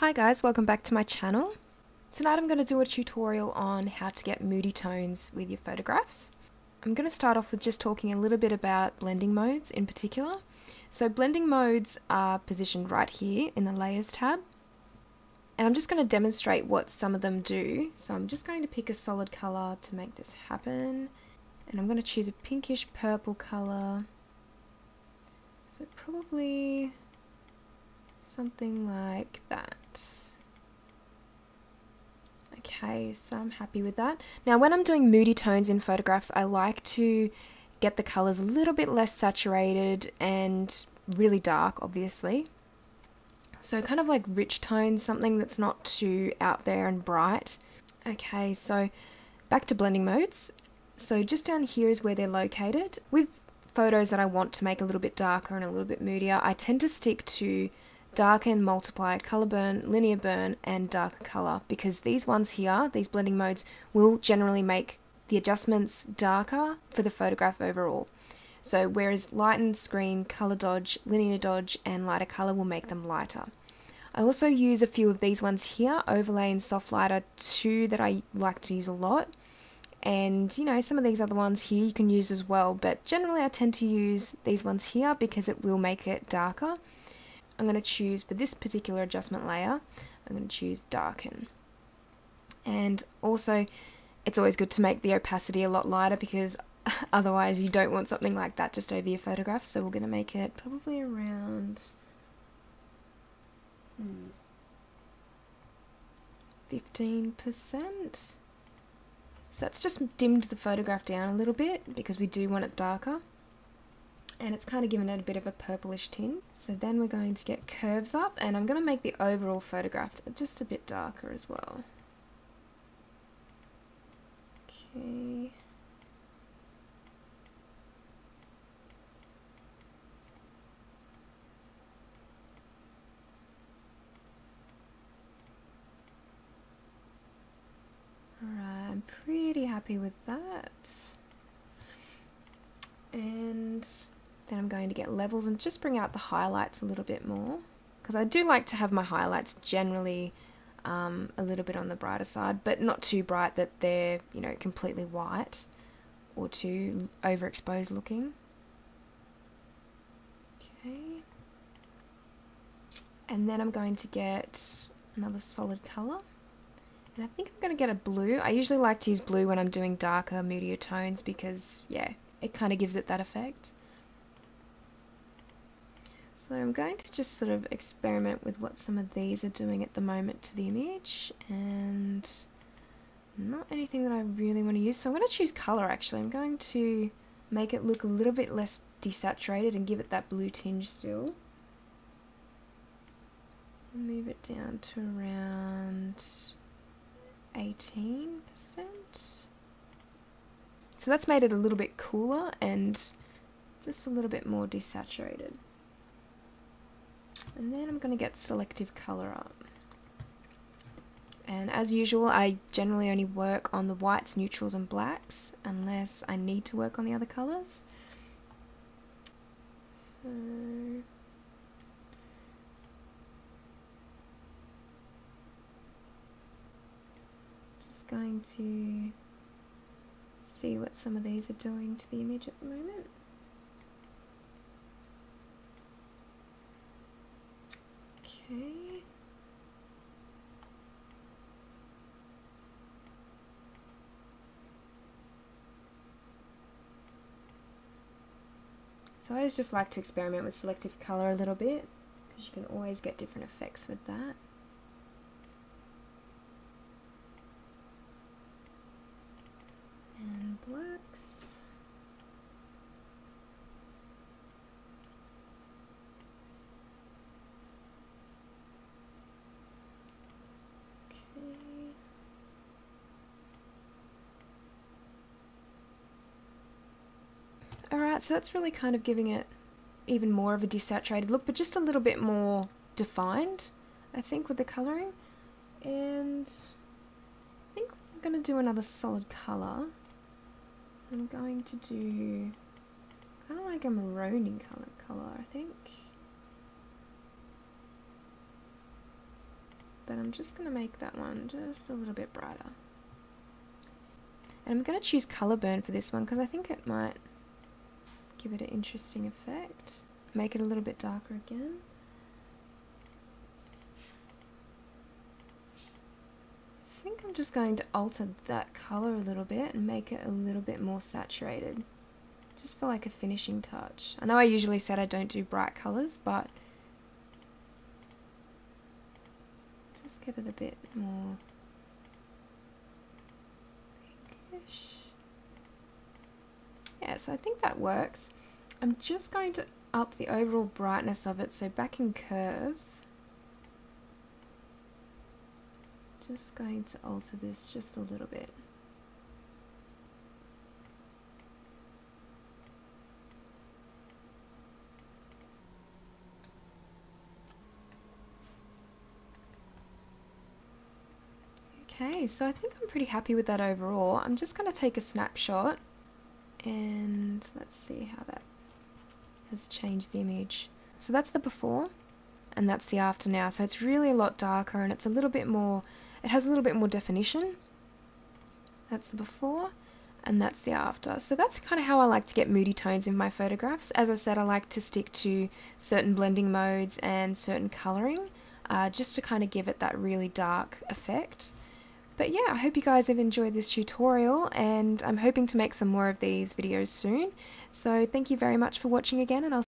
Hi guys, welcome back to my channel. Tonight I'm going to do a tutorial on how to get moody tones with your photographs. I'm going to start off with just talking a little bit about blending modes in particular. So blending modes are positioned right here in the layers tab. And I'm just going to demonstrate what some of them do. So I'm just going to pick a solid colour to make this happen. And I'm going to choose a pinkish purple colour. So probably something like that. Okay, so I'm happy with that. Now when I'm doing moody tones in photographs, I like to get the colours a little bit less saturated and really dark, obviously. So kind of like rich tones, something that's not too out there and bright. Okay, so back to blending modes. So just down here is where they're located. With photos that I want to make a little bit darker and a little bit moodier, I tend to stick to darken, multiply, color burn, linear burn, and darker color because these ones here, these blending modes, will generally make the adjustments darker for the photograph overall. So whereas lighten, screen, color dodge, linear dodge, and lighter color will make them lighter. I also use a few of these ones here, overlay and soft light are, two that I like to use a lot. And you know, some of these other ones here you can use as well, but generally I tend to use these ones here because it will make it darker. I'm going to choose for this particular adjustment layer, I'm going to choose darken. And also, it's always good to make the opacity a lot lighter because otherwise you don't want something like that just over your photograph. So we're going to make it probably around hmm, 15%. So that's just dimmed the photograph down a little bit because we do want it darker and it's kind of given it a bit of a purplish tint. So then we're going to get curves up and I'm going to make the overall photograph just a bit darker as well. Okay. Alright, I'm pretty happy with that. And then I'm going to get levels and just bring out the highlights a little bit more because I do like to have my highlights generally um, a little bit on the brighter side but not too bright that they're you know completely white or too overexposed looking. Okay. And then I'm going to get another solid colour. And I think I'm going to get a blue. I usually like to use blue when I'm doing darker, moodier tones because, yeah, it kind of gives it that effect. So I'm going to just sort of experiment with what some of these are doing at the moment to the image and not anything that I really want to use. So I'm going to choose colour actually. I'm going to make it look a little bit less desaturated and give it that blue tinge still. Move it down to around 18%. So that's made it a little bit cooler and just a little bit more desaturated. And then I'm going to get selective color up. And as usual, I generally only work on the whites, neutrals and blacks unless I need to work on the other colors. So just going to see what some of these are doing to the image at the moment. Okay. So I always just like to experiment with selective colour a little bit because you can always get different effects with that. And blacks. Alright, so that's really kind of giving it even more of a desaturated look, but just a little bit more defined, I think, with the colouring. And I think I'm going to do another solid colour. I'm going to do kind of like a marooning colour, colour I think. but I'm just going to make that one just a little bit brighter. And I'm going to choose color burn for this one because I think it might give it an interesting effect. Make it a little bit darker again. I think I'm just going to alter that color a little bit and make it a little bit more saturated. Just for like a finishing touch. I know I usually said I don't do bright colors, but just get it a bit more pinkish. Yeah, so I think that works. I'm just going to up the overall brightness of it, so back in curves. Just going to alter this just a little bit. Okay, so I think I'm pretty happy with that overall. I'm just going to take a snapshot and let's see how that has changed the image. So that's the before and that's the after now. So it's really a lot darker and it's a little bit more, it has a little bit more definition. That's the before and that's the after. So that's kind of how I like to get moody tones in my photographs. As I said, I like to stick to certain blending modes and certain colouring uh, just to kind of give it that really dark effect. But yeah, I hope you guys have enjoyed this tutorial and I'm hoping to make some more of these videos soon. So thank you very much for watching again and I'll